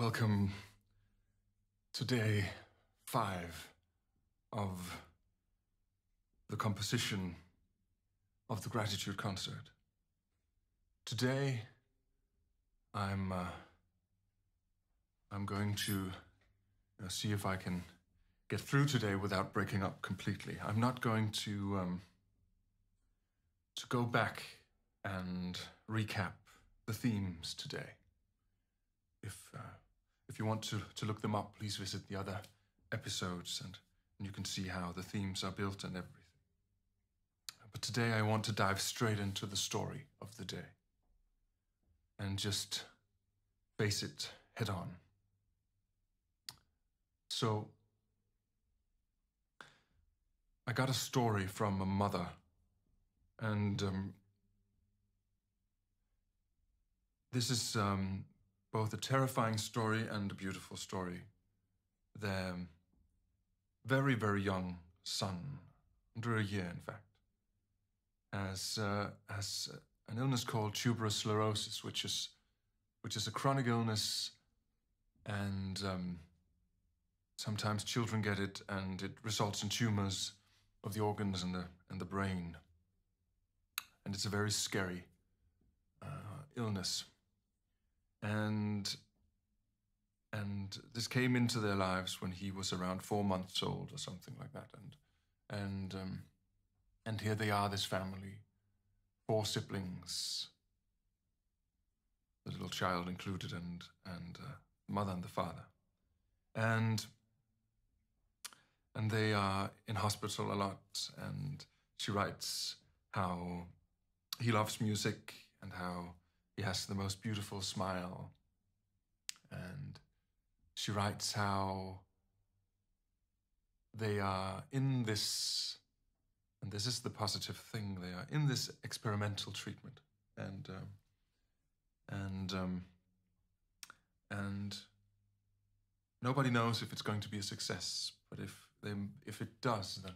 Welcome to day five of the composition of the gratitude concert. Today, I'm uh, I'm going to know, see if I can get through today without breaking up completely. I'm not going to um, to go back and recap the themes today. If uh, if you want to, to look them up, please visit the other episodes and, and you can see how the themes are built and everything. But today I want to dive straight into the story of the day and just face it head on. So, I got a story from a mother, and um, this is um, both a terrifying story and a beautiful story. Their very, very young son, under a year in fact, has, uh, has an illness called tuberous sclerosis, which is, which is a chronic illness, and um, sometimes children get it, and it results in tumors of the organs and the, and the brain. And it's a very scary uh, illness and and this came into their lives when he was around four months old or something like that. And and um, and here they are this family four siblings the little child included and and uh, mother and the father. And and they are in hospital a lot and she writes how he loves music and how he has the most beautiful smile. And she writes how they are in this, and this is the positive thing, they are in this experimental treatment. And, um, and, um, and nobody knows if it's going to be a success, but if, they, if it does, then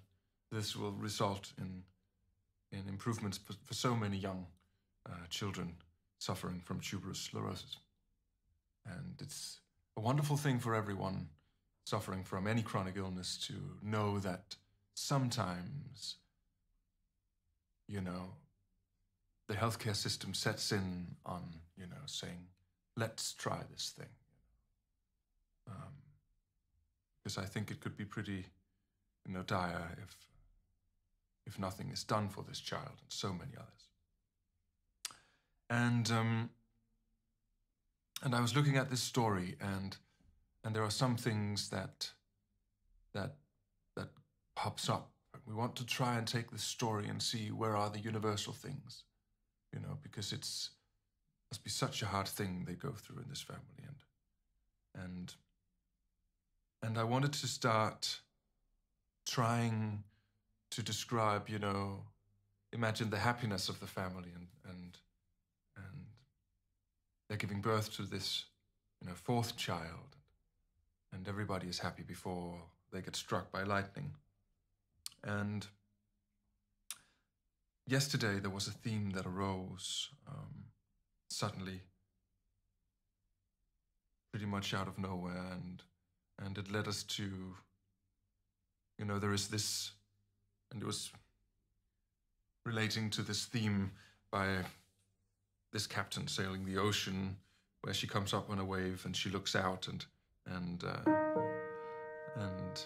this will result in, in improvements for, for so many young uh, children suffering from tuberous sclerosis. And it's a wonderful thing for everyone suffering from any chronic illness to know that sometimes, you know, the healthcare system sets in on, you know, saying, let's try this thing. Um, because I think it could be pretty, you know, dire if, if nothing is done for this child and so many others. And um, and I was looking at this story, and and there are some things that that that pops up. We want to try and take this story and see where are the universal things, you know, because it's must be such a hard thing they go through in this family, and and and I wanted to start trying to describe, you know, imagine the happiness of the family and and they're giving birth to this, you know, fourth child, and everybody is happy before they get struck by lightning. And yesterday there was a theme that arose um, suddenly, pretty much out of nowhere, and and it led us to, you know, there is this, and it was relating to this theme by this captain sailing the ocean, where she comes up on a wave and she looks out and and uh, and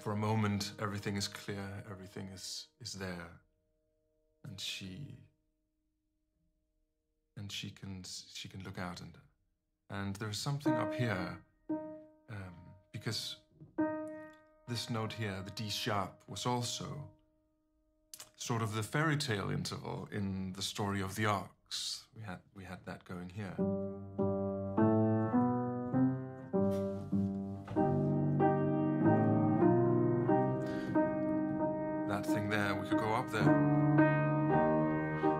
for a moment everything is clear, everything is is there, and she and she can she can look out and and there's something up here um, because this note here, the D sharp, was also sort of the fairy tale interval in the story of the We had we had that going here. That thing there, we could go up there.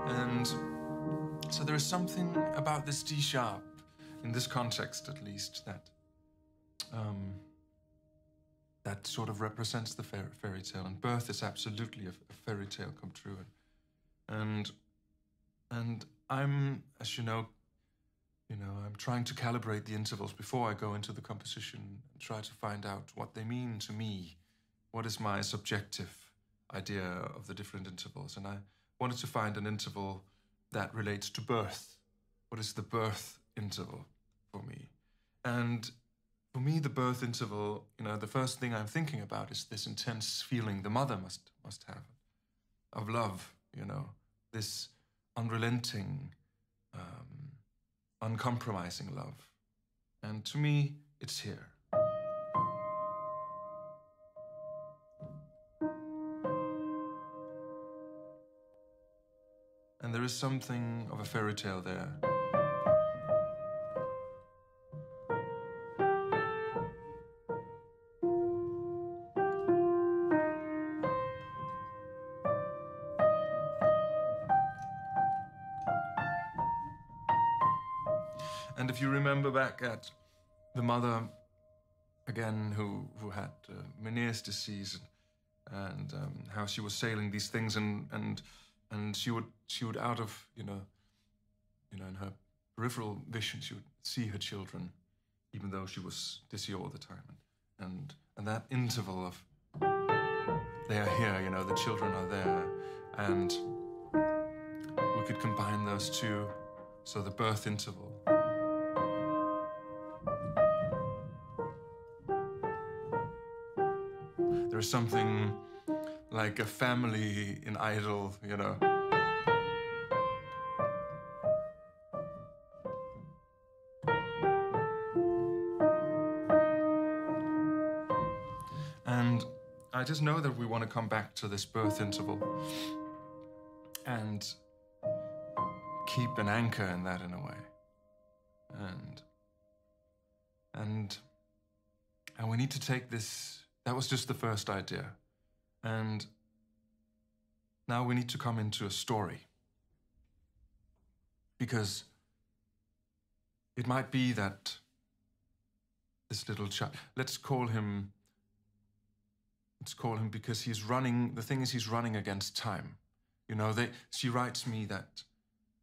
And so there is something about this D sharp, in this context at least, that um, that sort of represents the fairy tale. And birth is absolutely a, a fairy tale come true. And and I'm, as you know, you know, I'm trying to calibrate the intervals before I go into the composition and try to find out what they mean to me. What is my subjective idea of the different intervals? And I wanted to find an interval that relates to birth. What is the birth interval for me? And for me, the birth interval, you know, the first thing I'm thinking about is this intense feeling the mother must must have of love, you know, this unrelenting, um, uncompromising love. And to me, it's here. And there is something of a fairy tale there. Back at the mother, again, who, who had uh, Meniere's disease and, and um, how she was sailing these things and, and, and she would, she would out of, you know, you know, in her peripheral vision, she would see her children, even though she was dizzy all the time. And, and that interval of, they are here, you know, the children are there. And we could combine those two. So the birth interval There's something like a family in Idol, you know. And I just know that we want to come back to this birth interval and keep an anchor in that in a way. And and and we need to take this that was just the first idea. And now we need to come into a story. Because it might be that this little child, let's call him, let's call him because he's running, the thing is, he's running against time. You know, they, she writes me that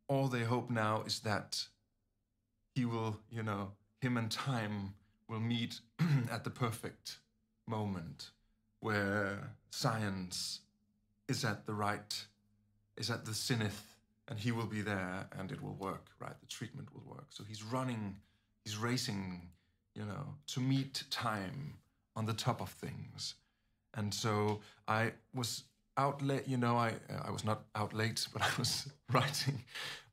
all they hope now is that he will, you know, him and time will meet at the perfect moment where science is at the right, is at the zenith, and he will be there and it will work, right? The treatment will work. So he's running, he's racing, you know, to meet time on the top of things. And so I was out late, you know, I, I was not out late, but I was writing.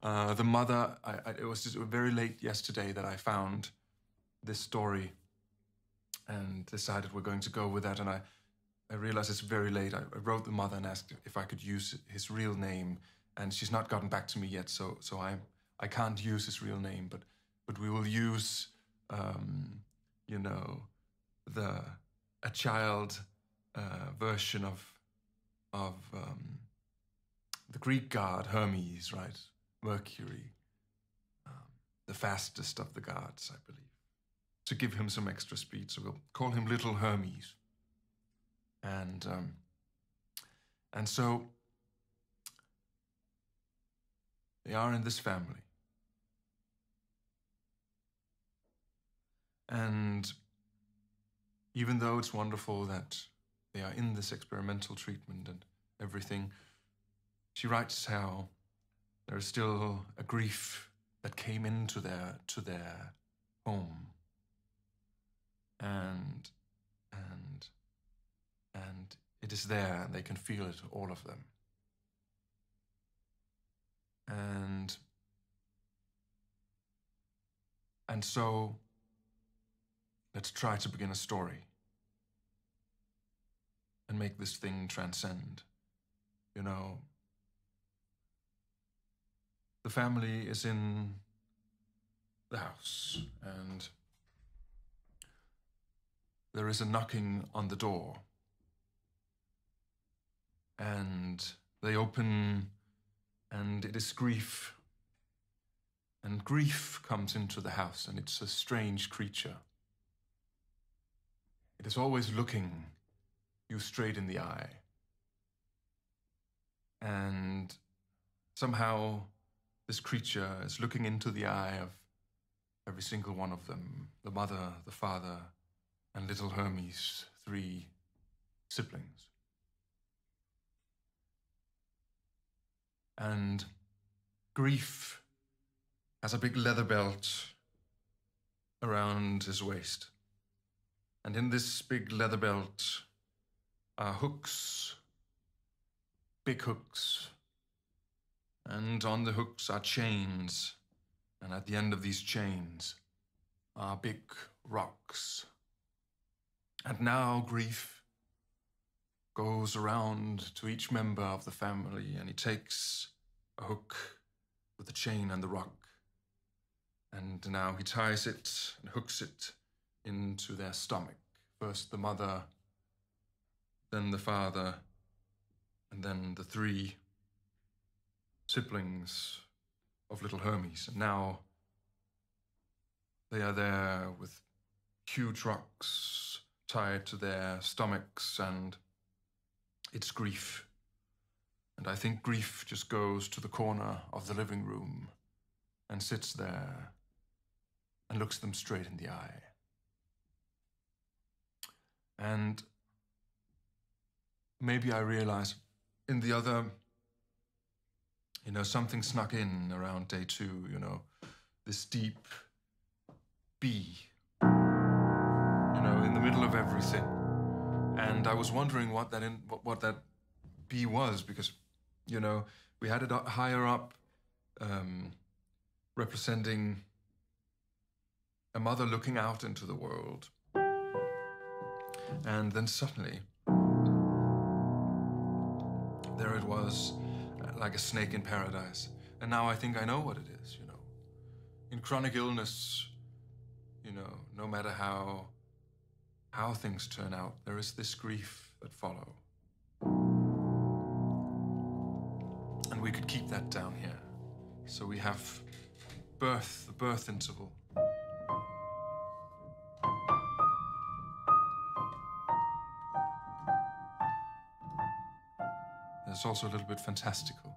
Uh, the mother, I, I, it was just very late yesterday that I found this story and decided we're going to go with that. And I, I realized it's very late. I, I wrote the mother and asked if I could use his real name, and she's not gotten back to me yet. So, so I, I can't use his real name, but, but we will use, um, you know, the a child uh, version of, of um, the Greek god Hermes, right? Mercury, um, the fastest of the gods, I believe to give him some extra speed. So we'll call him Little Hermes. And um, and so they are in this family. And even though it's wonderful that they are in this experimental treatment and everything, she writes how there is still a grief that came into their to their home and and and it is there and they can feel it all of them. And and so let's try to begin a story and make this thing transcend you know? The family is in the house and there is a knocking on the door. And they open, and it is grief. And grief comes into the house, and it's a strange creature. It is always looking you straight in the eye. And somehow this creature is looking into the eye of every single one of them the mother, the father, and little Hermes, three siblings. And grief has a big leather belt around his waist. And in this big leather belt are hooks, big hooks. And on the hooks are chains. And at the end of these chains are big rocks. And now grief goes around to each member of the family and he takes a hook with the chain and the rock. And now he ties it and hooks it into their stomach. First the mother, then the father, and then the three siblings of little Hermes. And now they are there with huge rocks tied to their stomachs, and it's grief. And I think grief just goes to the corner of the living room and sits there and looks them straight in the eye. And maybe I realize in the other, you know, something snuck in around day two, you know, this deep B, middle of everything. And I was wondering what that in, what, that B was because, you know, we had it higher up, um, representing a mother looking out into the world. And then suddenly, there it was, uh, like a snake in paradise. And now I think I know what it is, you know. In chronic illness, you know, no matter how how things turn out, there is this grief that follow. And we could keep that down here. So we have birth, the birth interval. There's also a little bit fantastical.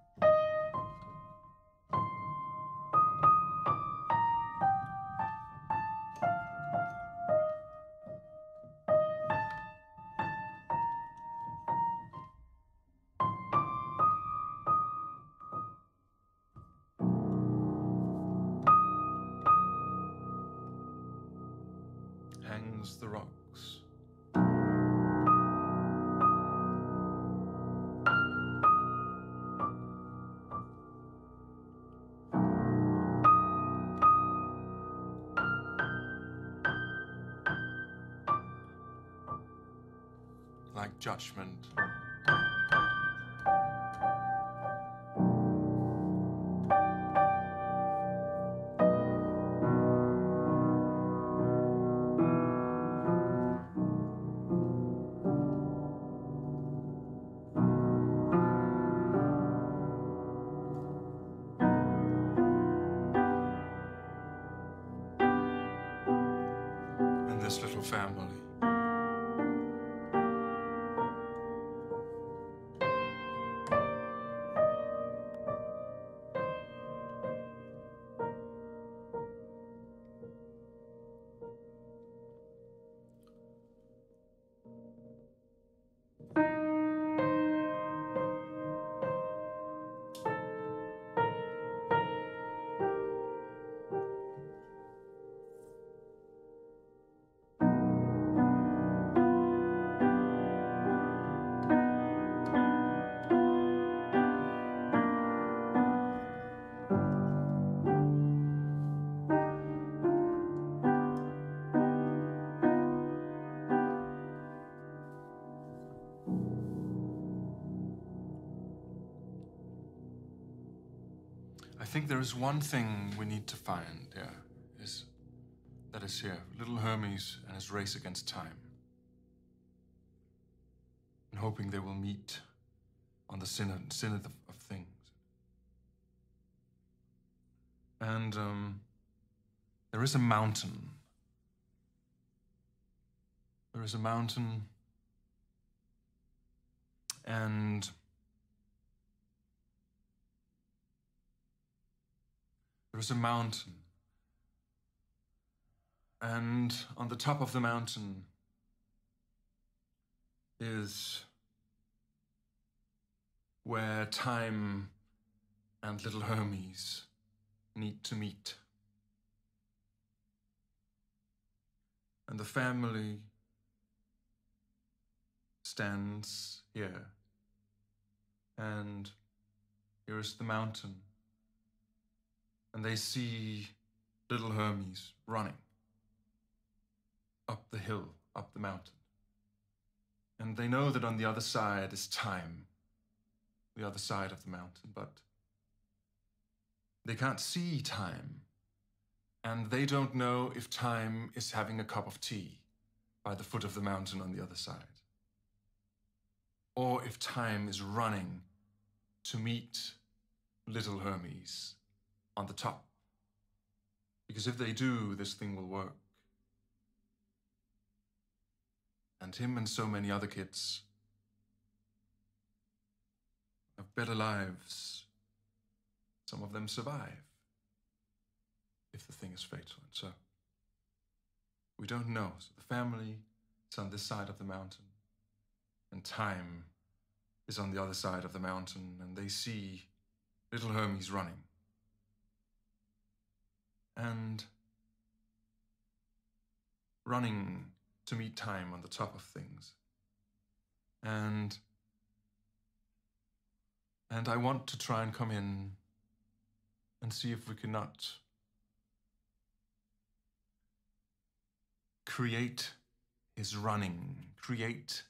Think there is one thing we need to find, yeah, is that is here, little Hermes and his race against time. And hoping they will meet on the zenith, zenith of, of things. And um, there is a mountain. There is a mountain, and There is a mountain And on the top of the mountain is where time and little Hermes need to meet. And the family stands here. And here is the mountain. And they see little Hermes running up the hill, up the mountain. And they know that on the other side is time, the other side of the mountain, but they can't see time. And they don't know if time is having a cup of tea by the foot of the mountain on the other side. Or if time is running to meet little Hermes on the top. Because if they do, this thing will work. And him and so many other kids have better lives. Some of them survive if the thing is fatal. And so we don't know. So the family is on this side of the mountain, and time is on the other side of the mountain, and they see little Hermes running. And running to meet time on the top of things. And and I want to try and come in and see if we cannot create his running, create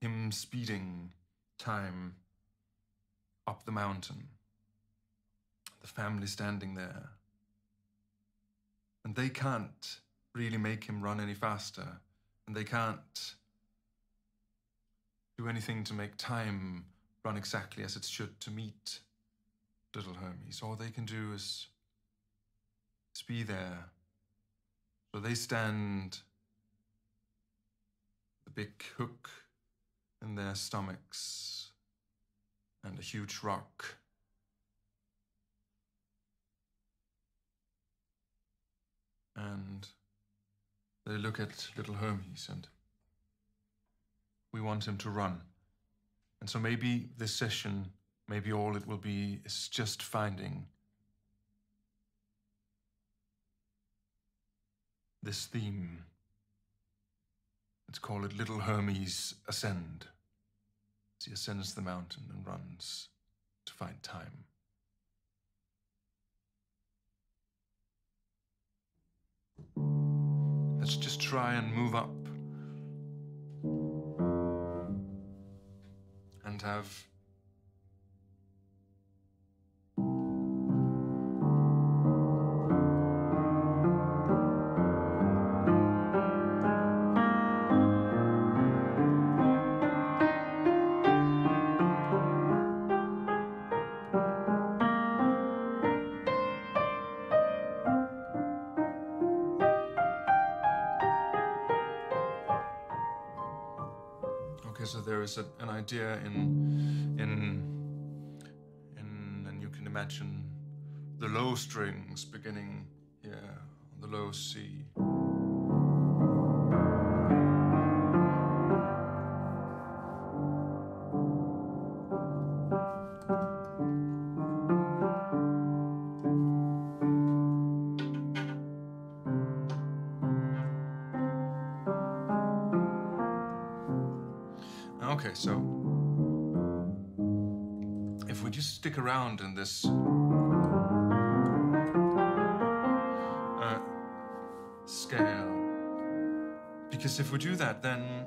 him speeding time up the mountain. The family standing there. And they can't really make him run any faster. And they can't do anything to make time run exactly as it should to meet little Hermes. All they can do is, is be there. So they stand the big hook in their stomachs and a huge rock. And they look at little Hermes and we want him to run. And so maybe this session, maybe all it will be is just finding this theme. Let's call it Little Hermes Ascend. As he ascends the mountain and runs to find time. Let's just try and move up. And have idea in in in, and you can imagine the low strings beginning here on the low C. Okay, so if we just stick around in this uh, scale, because if we do that, then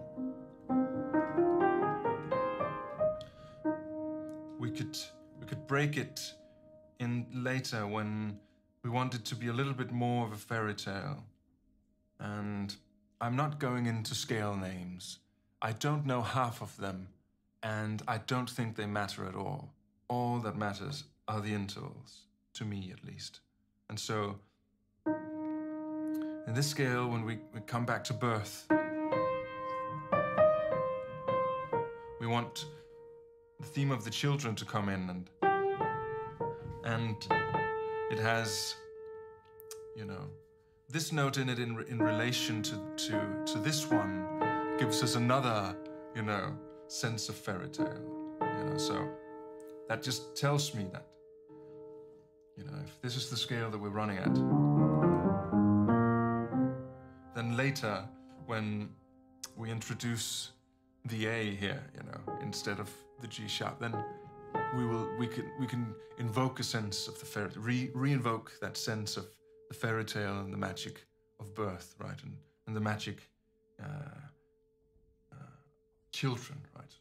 we could we could break it in later when we want it to be a little bit more of a fairy tale. And I'm not going into scale names. I don't know half of them, and I don't think they matter at all. All that matters are the intervals, to me at least. And so, in this scale, when we, we come back to birth, we want the theme of the children to come in and and it has you know this note in it in, in relation to, to, to this one gives us another, you know, sense of fairy tale. You know, so that just tells me that. You know, if this is the scale that we're running at, then later when we introduce the A here, you know, instead of the G sharp, then we will we can we can invoke a sense of the fairy re re-invoke that sense of the fairy tale and the magic of birth, right, and and the magic uh, children, right.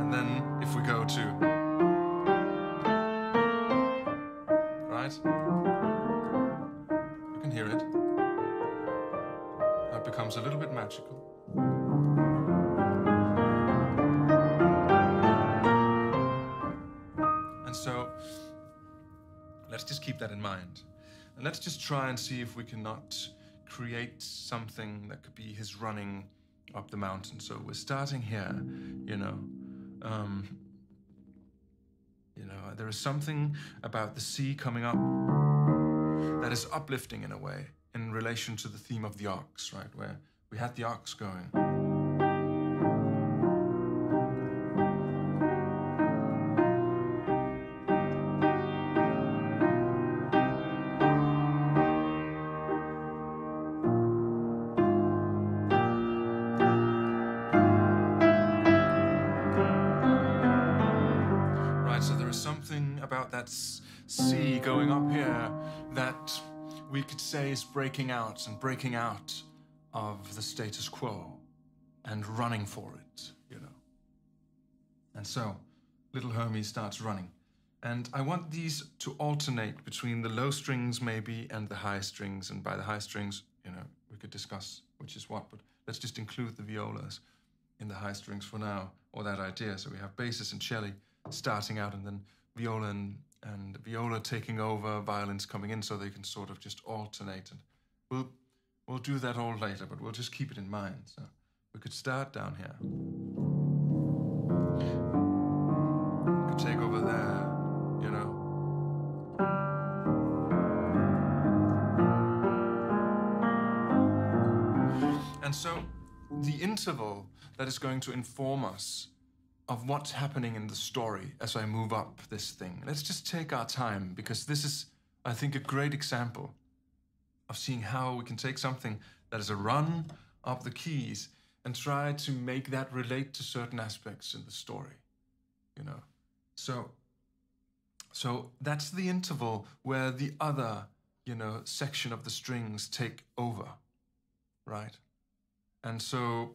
And then if we go to right, you can hear it. It becomes a little bit magical. And so let's just keep that in mind. And let's just try and see if we cannot create something that could be his running up the mountain. So we're starting here, you know. Um, you know, there is something about the C coming up that is uplifting in a way in relation to the theme of the ox, right? Where we had the ox going. Breaking out and breaking out of the status quo and running for it, you know. And so little Hermes starts running. And I want these to alternate between the low strings, maybe, and the high strings. And by the high strings, you know, we could discuss which is what, but let's just include the violas in the high strings for now, or that idea. So we have basses and cello starting out, and then viola and, and viola taking over, violins coming in, so they can sort of just alternate. And we'll we'll do that all later, but we'll just keep it in mind. So we could start down here. We could take over there, you know. And so the interval that is going to inform us of what's happening in the story as I move up this thing. Let's just take our time because this is, I think, a great example of seeing how we can take something that is a run up the keys and try to make that relate to certain aspects in the story. You know, so so that's the interval where the other, you know, section of the strings take over, right? And so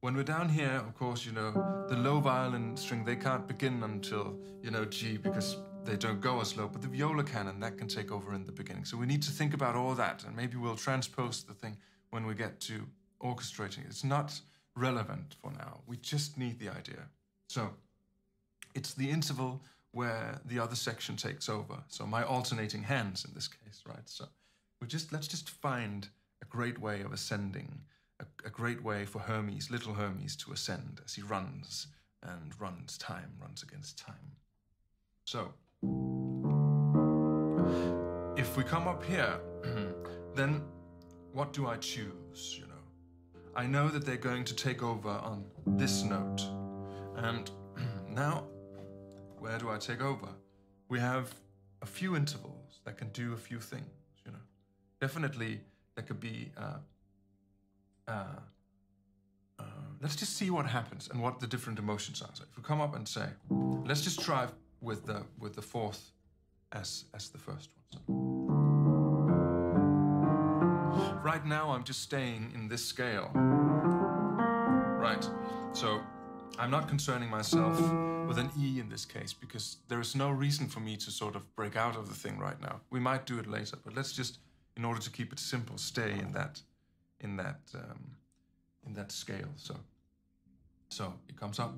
when we're down here, of course, you know, the low violin string, they can't begin until, you know, G because they don't go as low, but the viola can, and that can take over in the beginning. So we need to think about all that, and maybe we'll transpose the thing when we get to orchestrating. It's not relevant for now. We just need the idea. So it's the interval where the other section takes over. So my alternating hands in this case, right? So we just let's just find a great way of ascending, a, a great way for Hermes, little Hermes, to ascend as he runs and runs time, runs against time. So if we come up here, then what do I choose? You know, I know that they're going to take over on this note, and now where do I take over? We have a few intervals that can do a few things. You know, definitely there could be. Uh, uh, uh, let's just see what happens and what the different emotions are. So if we come up and say, let's just try with the with the fourth as as the first one. Right now, I'm just staying in this scale. Right. So I'm not concerning myself with an E in this case because there is no reason for me to sort of break out of the thing right now. We might do it later, but let's just, in order to keep it simple, stay in that, in that, um, in that scale. So, so it comes up.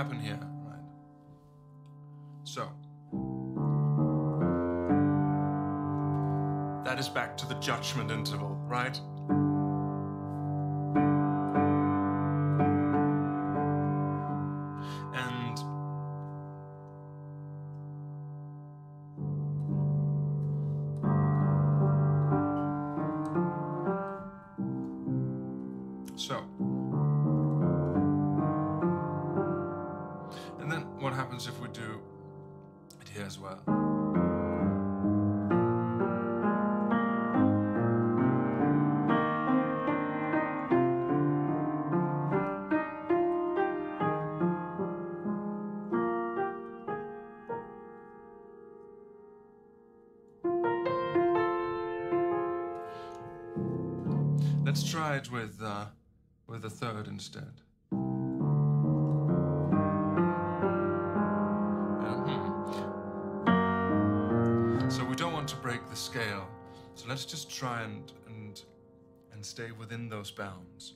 Happen here, right? So that is back to the judgment interval, right? Let's just try and and and stay within those bounds.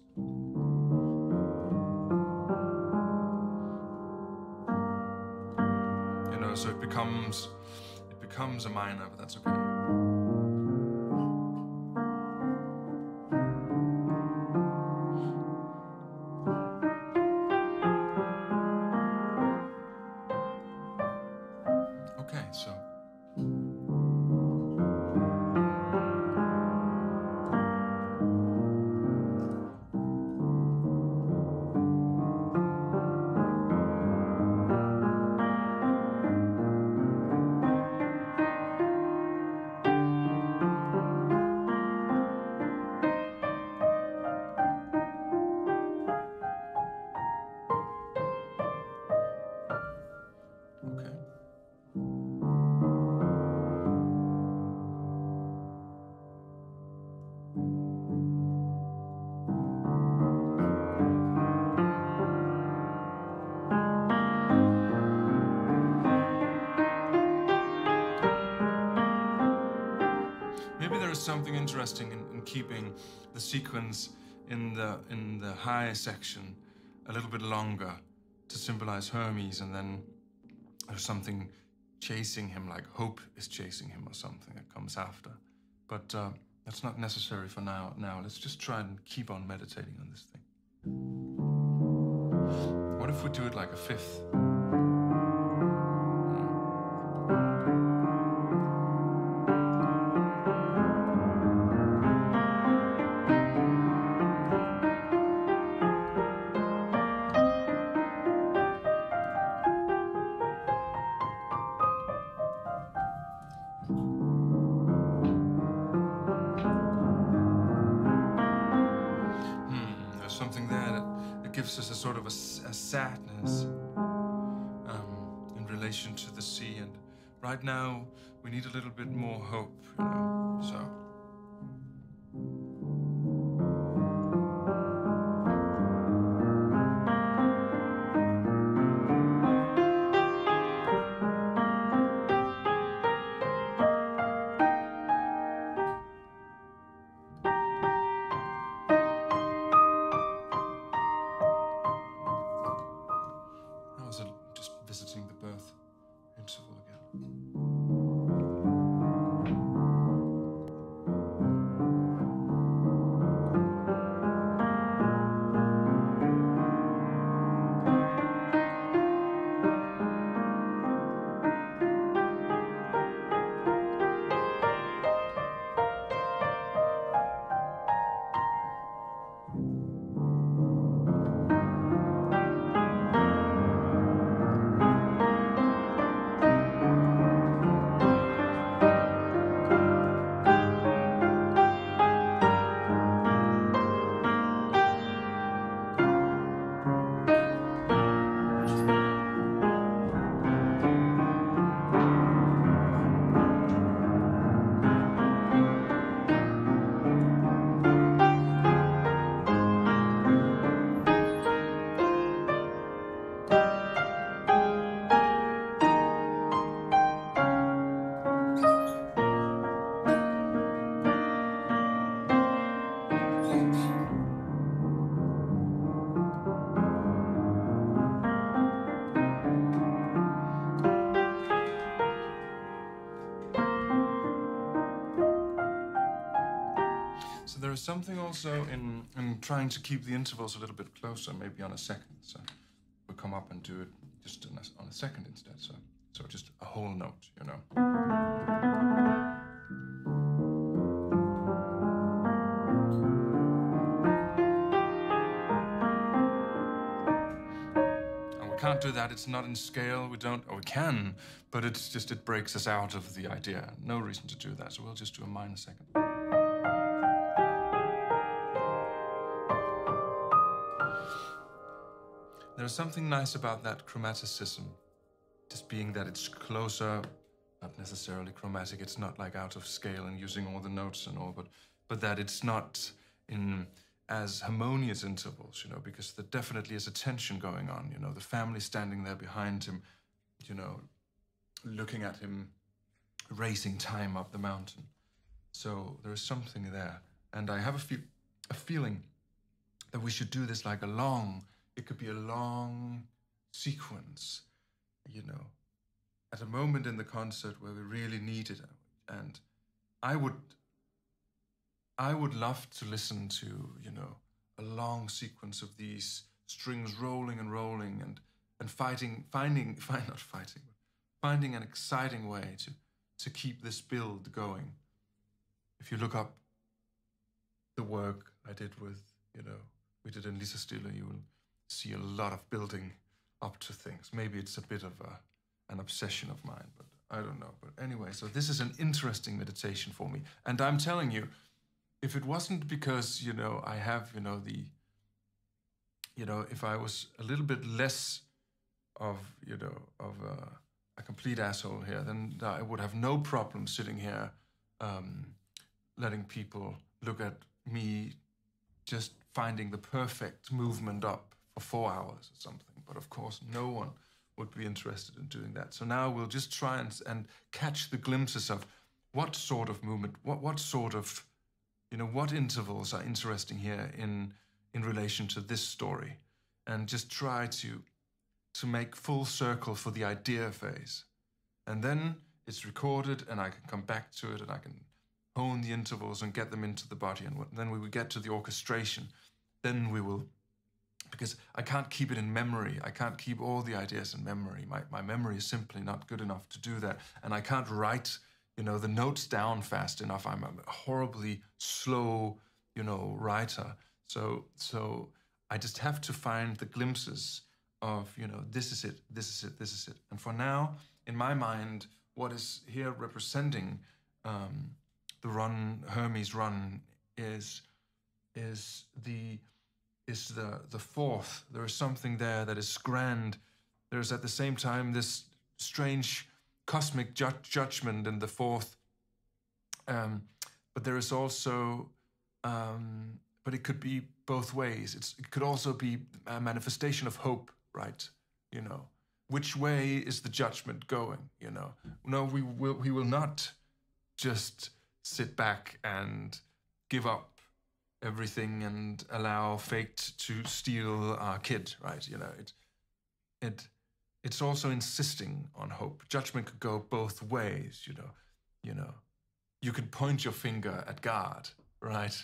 You know, so it becomes it becomes a minor, but that's okay. Symbolize Hermes, and then there's something chasing him, like hope is chasing him, or something that comes after. But uh, that's not necessary for now. Now let's just try and keep on meditating on this thing. What if we do it like a fifth? Sadness um, in relation to the C. And right now, we need a little bit more hope, you know. So. something also in in trying to keep the intervals a little bit closer, maybe on a second. So we'll come up and do it just a, on a second instead. So so just a whole note, you know. And we can't do that. It's not in scale. We don't. Or we can, but it's just it breaks us out of the idea. No reason to do that. So we'll just do a minor second. There's something nice about that chromaticism, just being that it's closer, not necessarily chromatic. It's not like out of scale and using all the notes and all, but but that it's not in as harmonious intervals, you know, because there definitely is a tension going on. You know, the family standing there behind him, you know, looking at him racing time up the mountain. So there is something there, and I have a, fe- a feeling that we should do this like a long it could be a long sequence, you know, at a moment in the concert where we really need it. And I would, I would love to listen to, you know, a long sequence of these strings rolling and rolling and, and fighting, finding, find, not fighting, finding an exciting way to, to keep this build going. If you look up the work I did with, you know, we did in Lisa Stiller, you will see a lot of building up to things. Maybe it's a bit of a, an obsession of mine, but I don't know. But anyway, so this is an interesting meditation for me. And I'm telling you, if it wasn't because, you know, I have, you know, the, you know, if I was a little bit less of, you know, of a, a complete asshole here, then I would have no problem sitting here um, letting people look at me just finding the perfect movement up for four hours or something. But of course, no one would be interested in doing that. So now we'll just try and, and catch the glimpses of what sort of movement, what, what sort of, you know, what intervals are interesting here in, in relation to this story. And just try to, to make full circle for the idea phase. And then it's recorded and I can come back to it and I can hone the intervals and get them into the body. And then we will get to the orchestration. Then we will because I can't keep it in memory. I can't keep all the ideas in memory. My, my memory is simply not good enough to do that. And I can't write, you know, the notes down fast enough. I'm a horribly slow, you know, writer. So, so I just have to find the glimpses of, you know, this is it, this is it, this is it. And for now, in my mind, what is here representing um, the run, Hermes run, is is the is the, the fourth. There is something there that is grand. There's at the same time this strange cosmic ju- judgment in the fourth. Um, but there is also, um, but it could be both ways. It's, it could also be a manifestation of hope, right? You know, which way is the judgment going? You know, no, we will, we will not just sit back and give up everything and allow fate to steal our kid, right? You know, it, it, it's also insisting on hope. Judgment could go both ways, you know. You know, you could point your finger at God, right?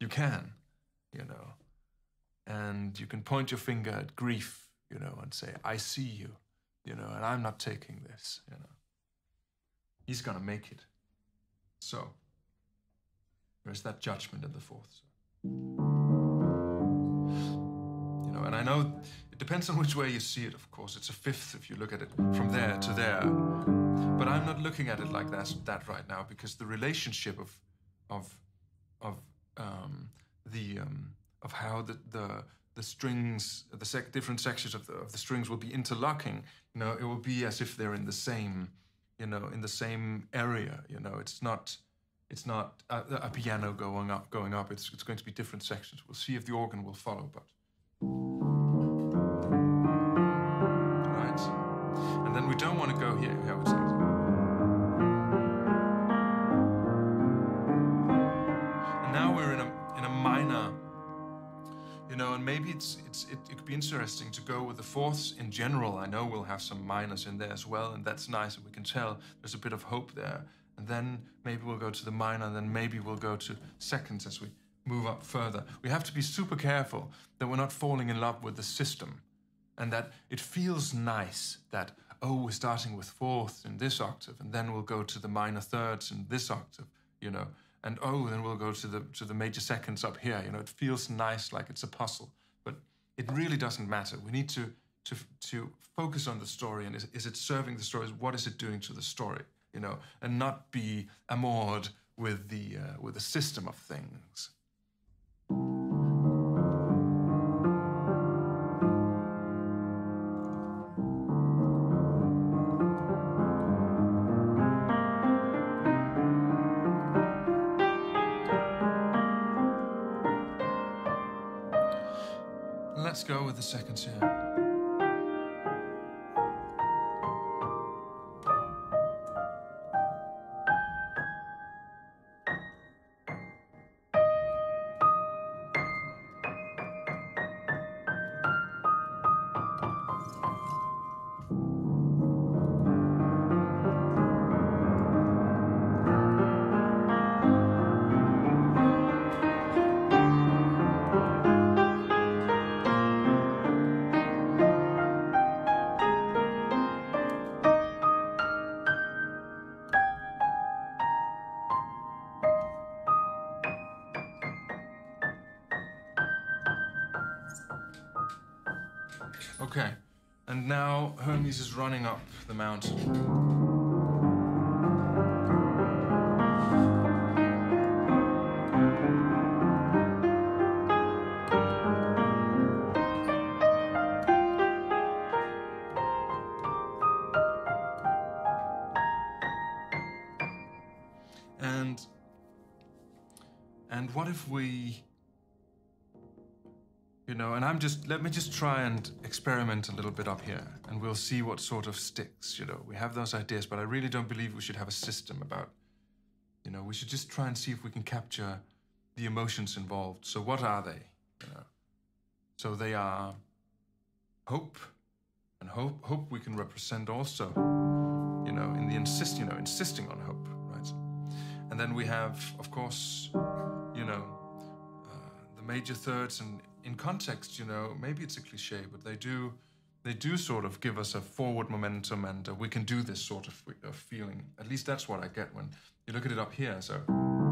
You can, you know, and you can point your finger at grief, you know, and say, "I see you," you know, and I'm not taking this, you know. He's gonna make it. So there's that judgment in the fourth. You know, and I know it depends on which way you see it, of course. It's a fifth if you look at it from there to there. But I'm not looking at it like that, that right now because the relationship of, of, of um, the, um, of how the, the, the strings, the sec- different sections of the, of the strings will be interlocking, you know, it will be as if they're in the same, you know, in the same area, you know, it's not, it's not a, a, piano going up, going up. It's, it's going to be different sections. We'll see if the organ will follow, but. Right. And then we don't want to go here. And now we're in a, in a minor, you know, and maybe it's, it's, it, it could be interesting to go with the fourths in general. I know we'll have some minors in there as well, and that's nice, and we can tell there's a bit of hope there and then maybe we'll go to the minor, and then maybe we'll go to seconds as we move up further. We have to be super careful that we're not falling in love with the system and that it feels nice that, oh, we're starting with fourths in this octave, and then we'll go to the minor thirds in this octave, you know, and oh, then we'll go to the to the major seconds up here. You know, it feels nice like it's a puzzle, but it really doesn't matter. We need to to to focus on the story and is, is it serving the story? What is it doing to the story? You know, and not be amored with the uh, with the system of things. Let's go with the second here. Okay, and now Hermes is running up the mountain. Just, let me just try and experiment a little bit up here and we'll see what sort of sticks, you know. We have those ideas, but I really don't believe we should have a system about, you know, we should just try and see if we can capture the emotions involved. So what are they? You know? So they are hope, and hope, hope we can represent also, you know, in the insist, you know, insisting on hope, right? And then we have, of course, you know, uh, the major thirds and in context, you know, maybe it's a cliche, but they do, they do sort of give us a forward momentum, and uh, we can do this sort of, of feeling. At least that's what I get when you look at it up here. So.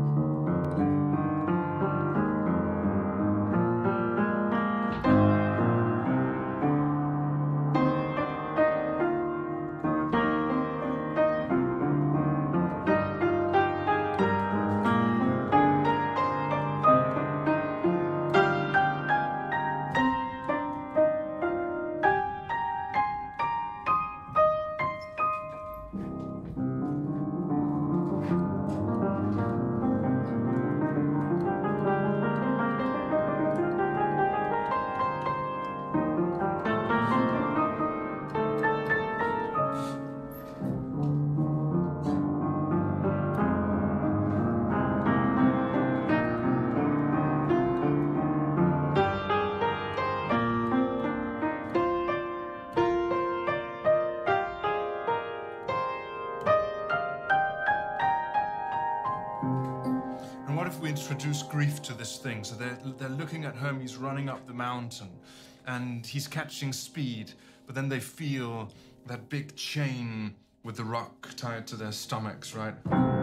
Thing? So they're, they're looking at Hermes running up the mountain and he's catching speed, but then they feel that big chain with the rock tied to their stomachs, right?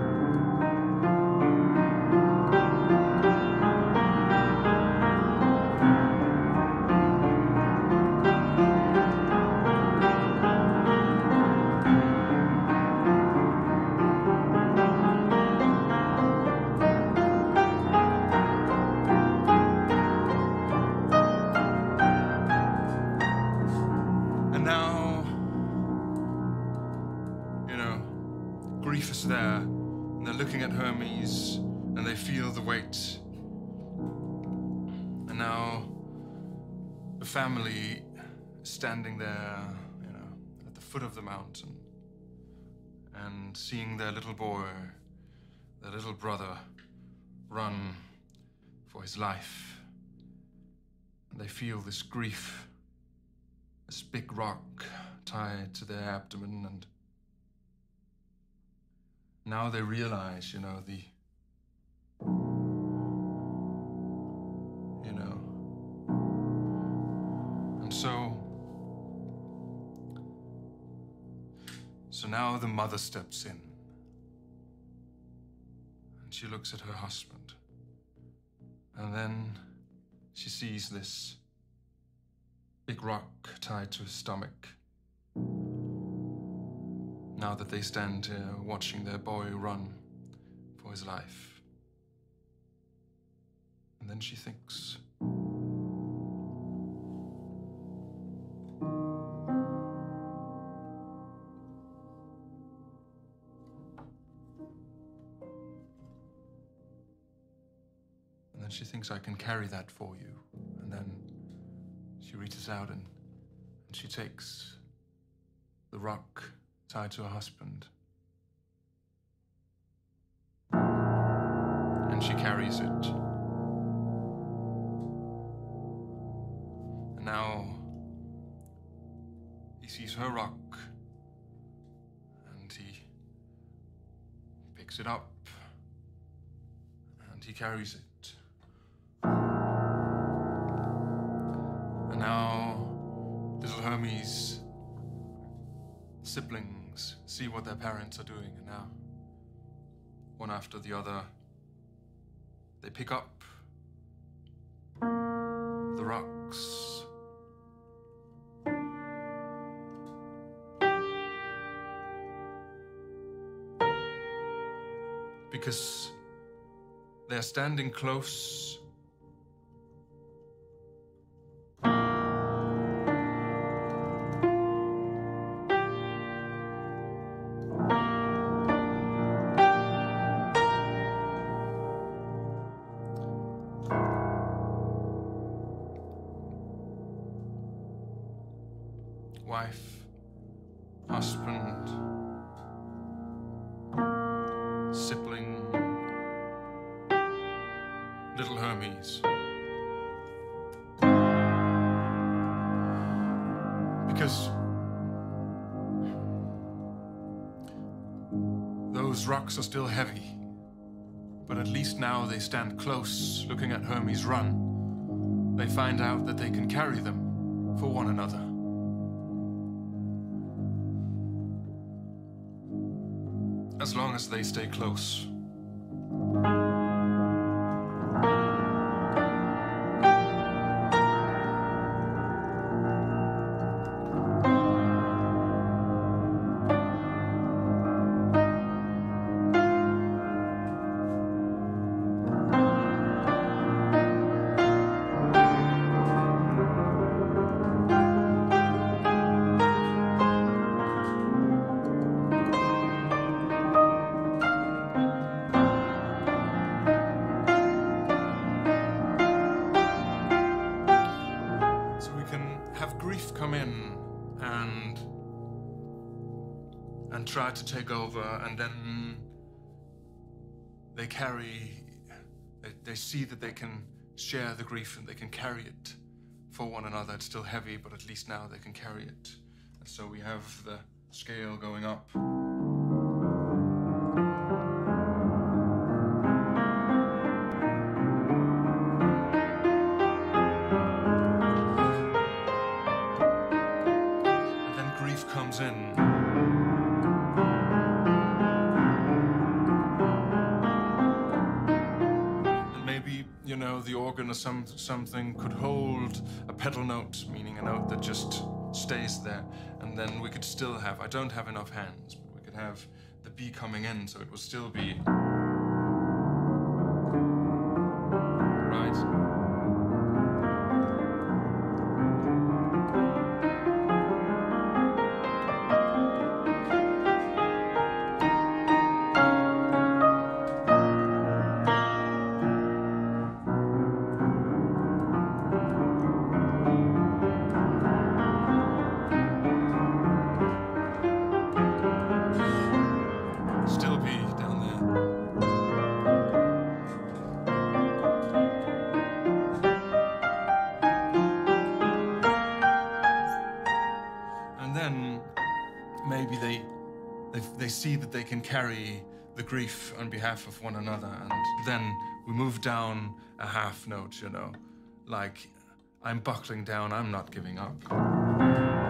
At the foot of the mountain, and seeing their little boy, their little brother, run for his life. And they feel this grief this big rock tied to their abdomen and now they realize you know the so now the mother steps in and she looks at her husband and then she sees this big rock tied to his stomach. Now that they stand here watching their boy run for his life. And then she thinks. Thinks I can carry that for you. And then she reaches out and, and she takes the rock tied to her husband. And she carries it. And now he sees her rock and he picks it up and he carries it. Little siblings see what their parents are doing, and now, one after the other, they pick up the rocks. Because they're standing close at Hermes run. They find out that they can carry them for one another. as long as they stay close. To take over, and then they carry, they, they see that they can share the grief and they can carry it for one another. It's still heavy, but at least now they can carry it. And so we have the scale going up. Note, meaning a note that just stays there. And then we could still have, I don't have enough hands, but we could have the B coming in, so it would still be. Behalf of one another, and then we move down a half note, you know, like I'm buckling down, I'm not giving up.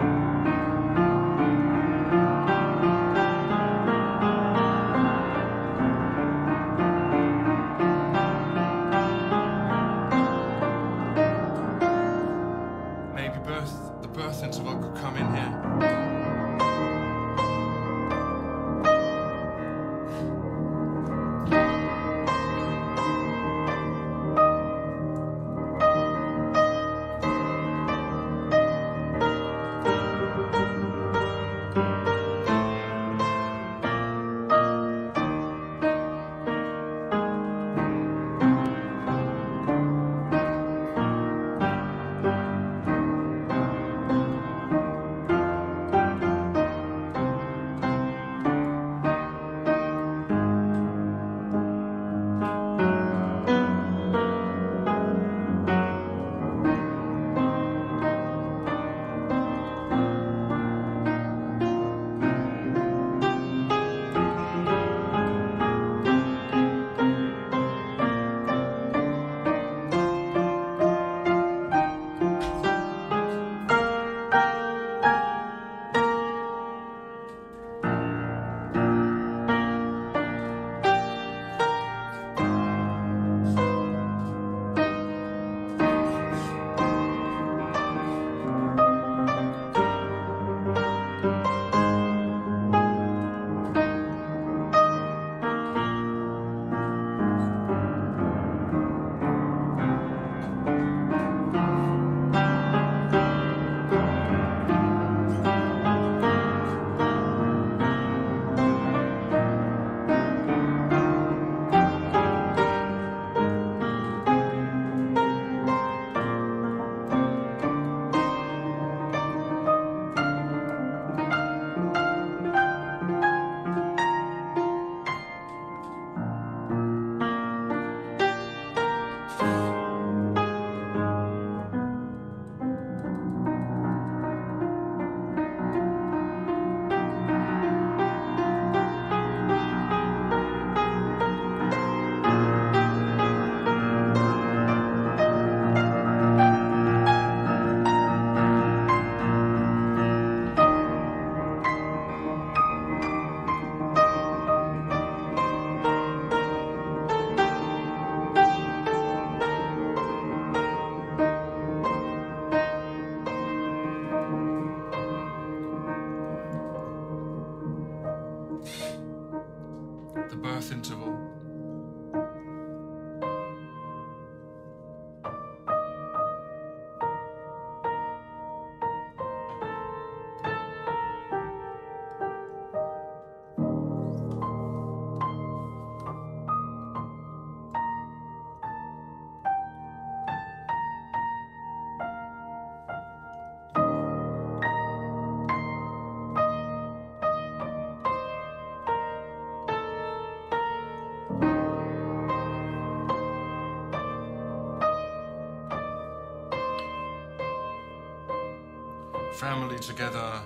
Family together,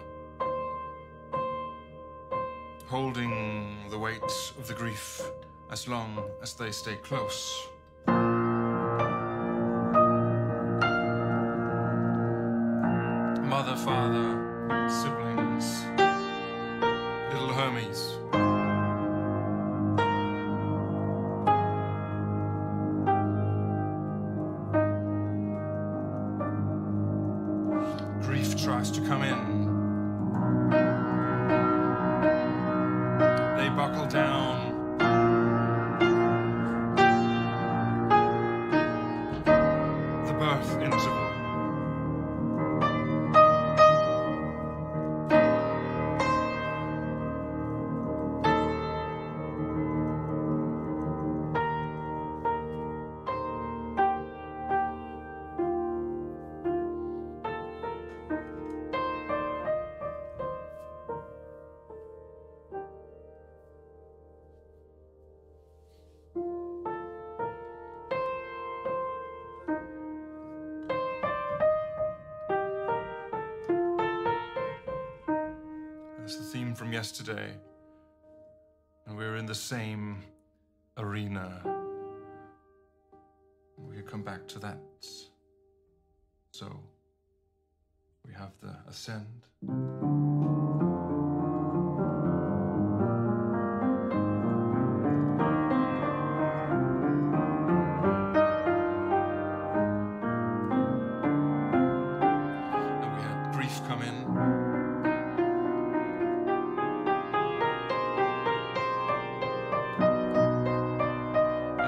holding the weight of the grief as long as they stay close.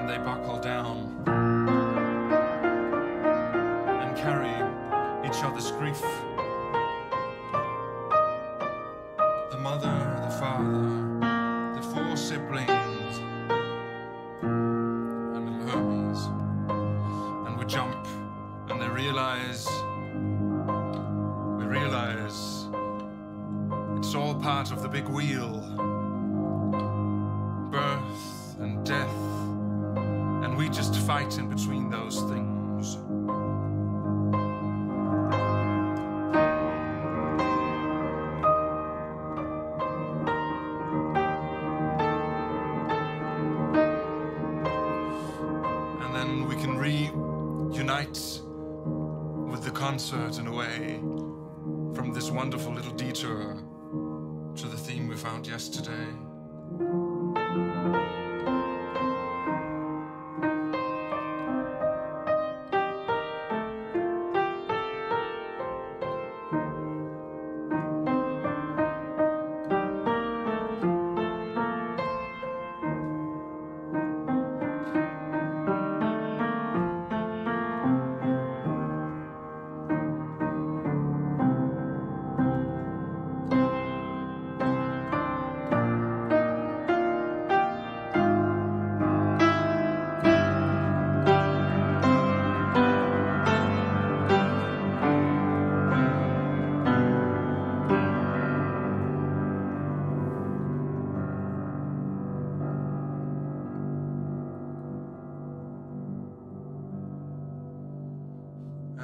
And they buckle down and carry each other's grief. Concert in a way from this wonderful little detour to the theme we found yesterday.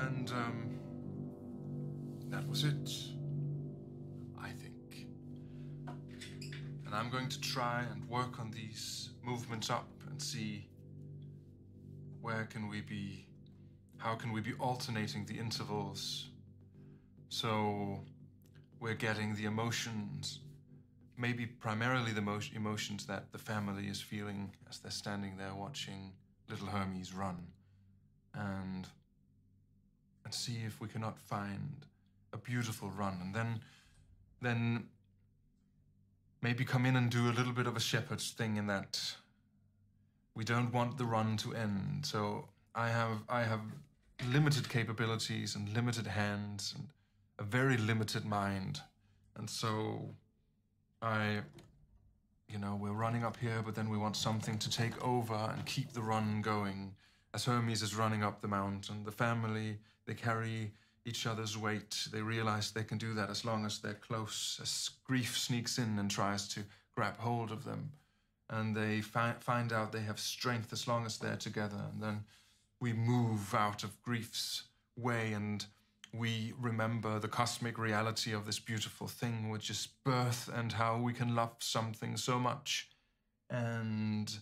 And um, that was it, I think. And I'm going to try and work on these movements up and see where can we be, how can we be alternating the intervals so we're getting the emotions, maybe primarily the mo- emotions that the family is feeling as they're standing there watching little Hermes run. And and see if we cannot find a beautiful run. And then then maybe come in and do a little bit of a Shepard's thing in that we don't want the run to end. So i have i have limited capabilities and limited hands and a very limited mind. And so i you know we're running up here but then we want something to take over and keep the run going. As hermes is running up the mountain the family they carry each other's weight. They realize they can do that as long as they're close, as grief sneaks in and tries to grab hold of them. And they fi- find out they have strength as long as they're together. And then we move out of grief's way and we remember the cosmic reality of this beautiful thing, which is birth, and how we can love something so much. And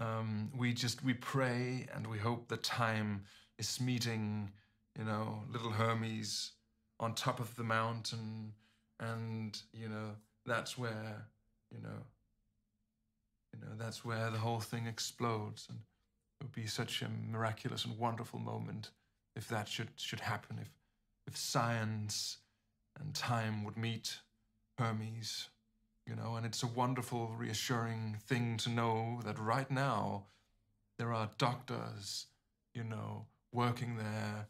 um, we just we pray and we hope that time is meeting, you know, little Hermes on top of the mountain, and you know that's where you know you know that's where the whole thing explodes, and it would be such a miraculous and wonderful moment if that should should happen. If if science and time would meet Hermes, you know, and it's a wonderful, reassuring thing to know that right now there are doctors, you know, working their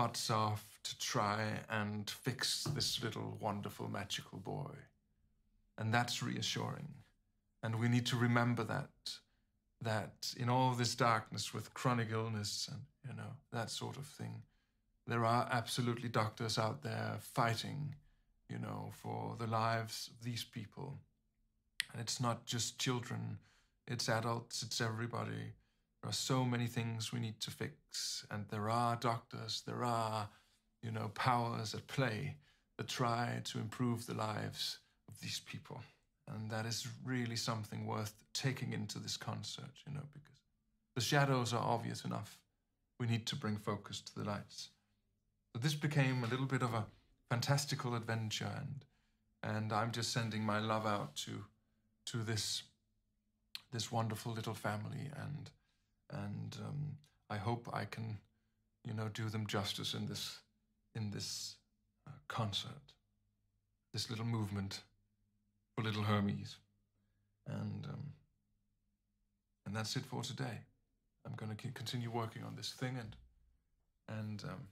butts off to try and fix this little wonderful magical boy. And that's reassuring. And we need to remember that that in all this darkness with chronic illness and you know that sort of thing, there are absolutely doctors out there fighting, you know, for the lives of these people. And it's not just children, it's adults, it's everybody. There are so many things we need to fix, and there are doctors, there are, you know, powers at play that try to improve the lives of these people. And that is really something worth taking into this concert, you know, because the shadows are obvious enough. We need to bring focus to the lights. This became a little bit of a fantastical adventure, and and I'm just sending my love out to to this this wonderful little family, and and um, I hope I can, you know, do them justice in this in this uh, concert, this little movement for little Hermes, and um, and that's it for today. I'm going to continue working on this thing, and and um,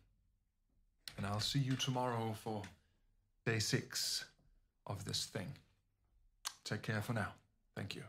and I'll see you tomorrow for day six of this thing. Take care for now. Thank you.